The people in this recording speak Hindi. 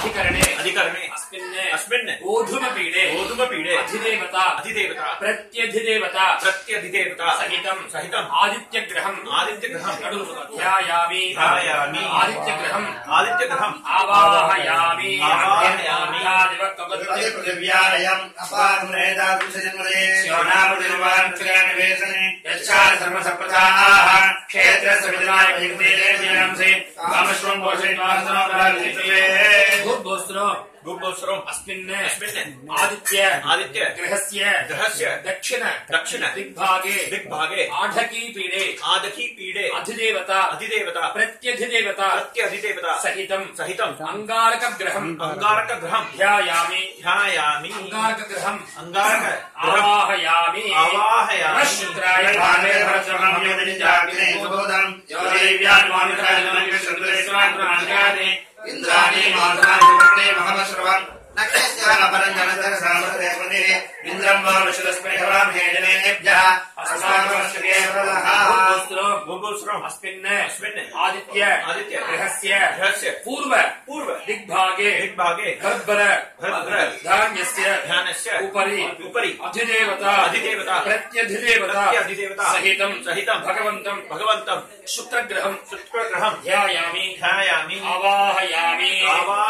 अधिकरणे। अधिकरणे। अस्मिन् अस्मिन् ऊधुमपीडे गोधूमपीडे अधिदेवता। अधिदेवता। प्रत्यधिदेवता। प्रत्यधिदेवता। सहितं। सहितम् आदित्यग्रहम्। आदित्यग्रहम्। ध्यायामि। ध्यायामि। आदित्यग्रहम्। आदित्यग्रहम्। आवाहयामि। आवाहयामि। पृथिव्यालयम् अपारम्रेदादृशजन्मदे श्योनापतिर्वान्त्र्यानिवेशने यच्छार सर्वसप्रथाः क्षेत्रस्य विदनाय वैकुण्ठे कामश्वं पोषयित्वासनोपराजितये भूर्भुवस्रो अस्मिन् आदित्य आदित्य। गृहस्य गृहस्य। दक्षिण दक्षिण। दिग्भागे दिग्भागे। आढकी पीडे आदकी पीडे। अधिदेवता अधिदेवता। प्रत्यधिदेवता प्रत्यधिदेवता। सहितम्। सहितम्। अङ्गारकग्रहम् अङ्गारकगृहम् ध्यायामि। ध्यायामि। अङ्गारकग्रहम् अङ्गारक आवाहयामि। आवाहयामि। शुक्राय सामर्थ्यमने इन्द्रम् अस्मिन् आदित्य आदित्य। गृहस्य गृहस्य। पूर्व पूर्व। दिग्भागे दिग्भागे। गर्भर गर्भर धान्यस्य ध्यानस्य उपरि उपरि। अधिदेवता अधिदेवता। प्रत्यधिदेवता प्रत्यधिदेवता। सहितं सहितं। भगवन्तम् भगवन्तम् शुक्रग्रहम् शुक्रग्रहम् ध्यायामि ध्यायामि। आवाहयामि। आवाहयामि